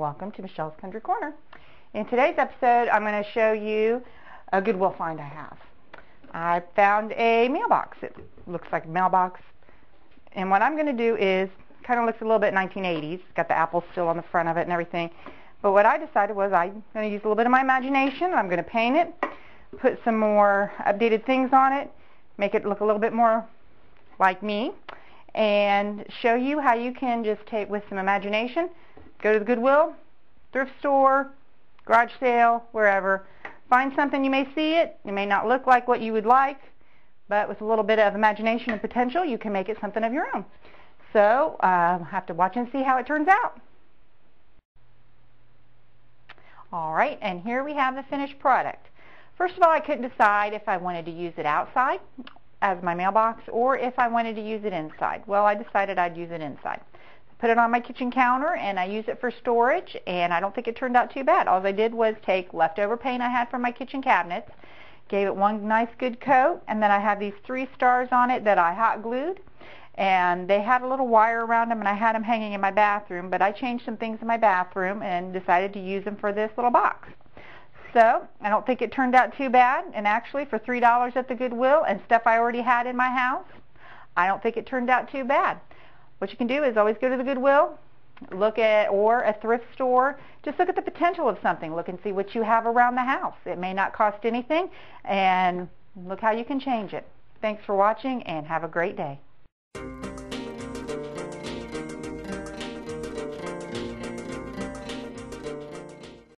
welcome to Michelle's Country Corner. In today's episode, I'm going to show you a Goodwill find I have. I found a mailbox. It looks like a mailbox. And what I'm going to do is, kind of looks a little bit 1980s. It's got the apple still on the front of it and everything. But what I decided was I'm going to use a little bit of my imagination. I'm going to paint it, put some more updated things on it, make it look a little bit more like me, and show you how you can just take, with some imagination, go to the Goodwill, thrift store, garage sale, wherever, find something you may see it. It may not look like what you would like, but with a little bit of imagination and potential, you can make it something of your own. So, uh, have to watch and see how it turns out. All right, and here we have the finished product. First of all, I couldn't decide if I wanted to use it outside as my mailbox or if I wanted to use it inside. Well, I decided I'd use it inside put it on my kitchen counter and I use it for storage and I don't think it turned out too bad. All I did was take leftover paint I had from my kitchen cabinets, gave it one nice good coat, and then I have these three stars on it that I hot glued and they had a little wire around them and I had them hanging in my bathroom but I changed some things in my bathroom and decided to use them for this little box. So I don't think it turned out too bad and actually for $3 at the Goodwill and stuff I already had in my house I don't think it turned out too bad. What you can do is always go to the Goodwill, look at, or a thrift store, just look at the potential of something. Look and see what you have around the house. It may not cost anything, and look how you can change it. Thanks for watching, and have a great day.